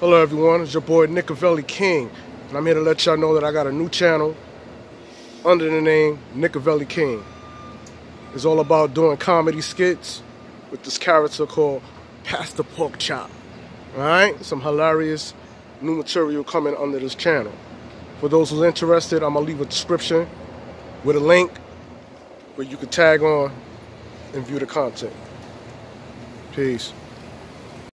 Hello everyone, it's your boy Knikaveli King, and I'm here to let y'all know that I got a new channel under the name Knikaveli King. It's all about doing comedy skits with this character called Pastor Pork Chop. Alright? Some hilarious new material coming under this channel. For those who's interested, I'm gonna leave a description with a link where you can tag on and view the content. Peace.